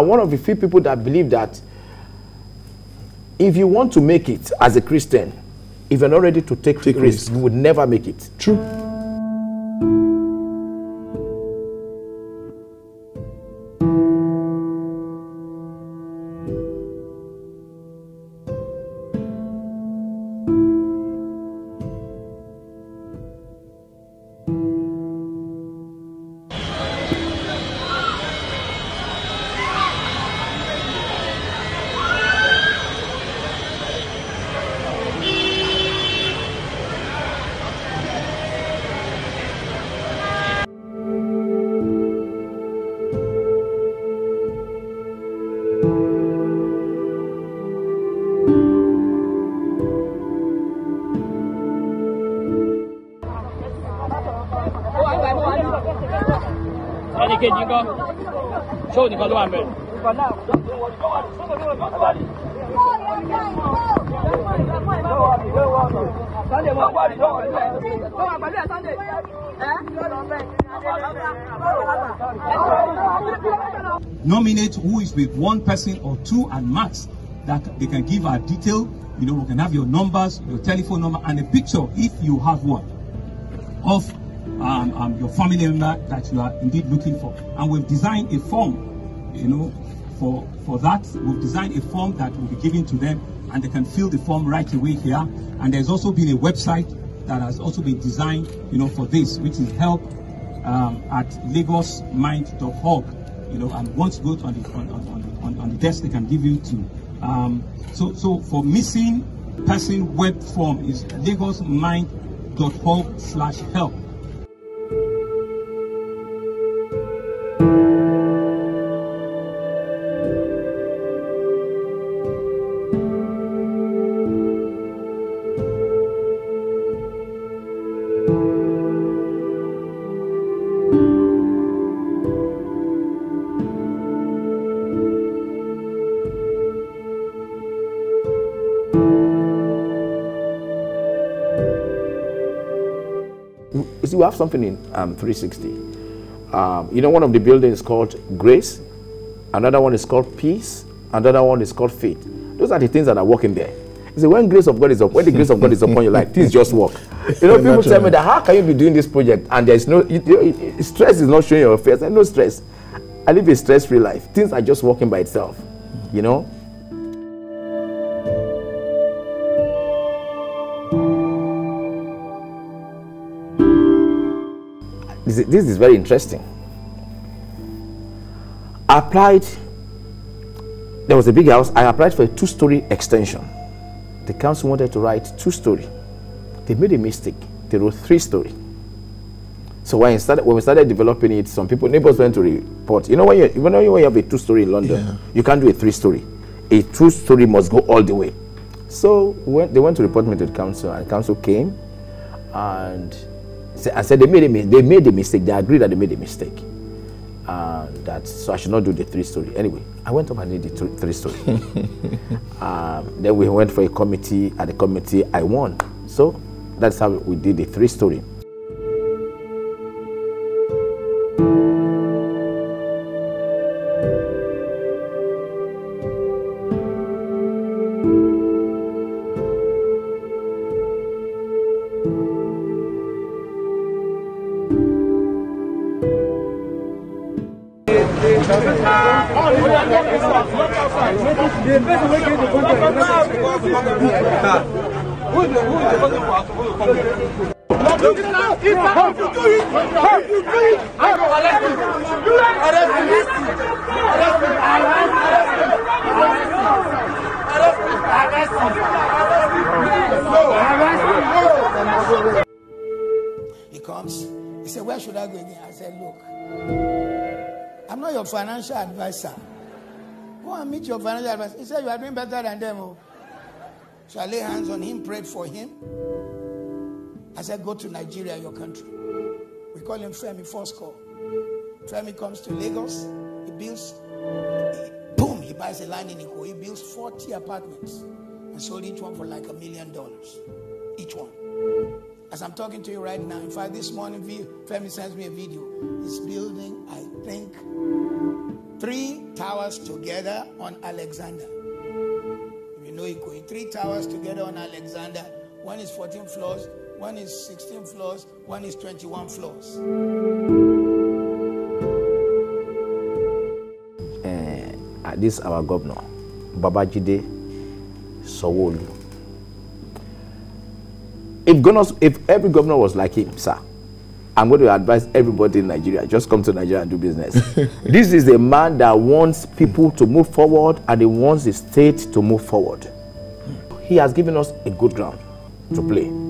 I'm one of the few people that believe that if you want to make it as a Christian, if you're not ready to take, Take risk, risk. you would never make it. True. Ẹnì kejì ńkọ́ ṣó nìkan ló wà nominate who is with one person or two and max that they can give our detail. You know we can have your numbers your telephone number and a picture if you have one. Of um, um, your family member that you are indeed looking for. And we've designed a form you know for for that. We've designed a form that will be given to them and they can fill the form right away here. And there's also been a website that has also been designed you know for this which is help um, at lagosmind.org you know, and once you go on the on, on, on, on, the desk, they can give you to. Um, so so for missing person web form is lagosmind.org You see, we have something in um, 360. Um, you know, one of the buildings called Grace, another one is called Peace, another one is called Faith. Those are the things that are working there. You see, when grace of God is up, when the grace of God is upon your life, things just work. You know, people tell me that how can you be doing this project and there is no you, you- stress is not showing your face. And no stress. I live a stress-free life. Things are just working by itself. You know. This is, very interesting. I applied. There was a big house. I applied for a two-story extension. The council wanted to write two-story. They made a mistake. They wrote three-story. So when, started, when we started developing it, some people, neighbors went to report. You know, when you, when you when you have a two-story in London, Yeah. you can't do a three-story. A two-story must go all the way. So when they went to report me to the council, and the council came and I said they made a mi- they made a mistake. They agreed that they made a mistake. Uh, that so I should not do the three story. Anyway, I went up and did the three, three story. um, then we went for a committee. At the committee, I won. So that's how we did the three story. He comes. He said, Where should I go again? I said, Look. I'm not your financial advisor. Go and meet your financial advisor. He said, You are doing better than them. Oh. So I lay hands on him, prayed for him. I said, Go to Nigeria, your country. We call him Femi First Call. Femi comes to Lagos. He builds, he- boom, he buys a land in Iko. He builds 40 apartments and sold each one for like a million dollars. Each one. As I'm talking to you right now, in fact, this morning, Femi sends me a video. He's building, I think, three towers together on Alexander. If you know Ikoyi, three towers together on Alexander. One is 14 floors, one is 16 floors, one is 21 floors. Uh, this our governor, Babajide Sowolu. If governors, if every governor was like him, sir, I'm going to advise everybody in Nigeria just come to Nigeria and do business. this is a man that wants people to move forward and he wants the state to move forward. He has given us a good ground to play.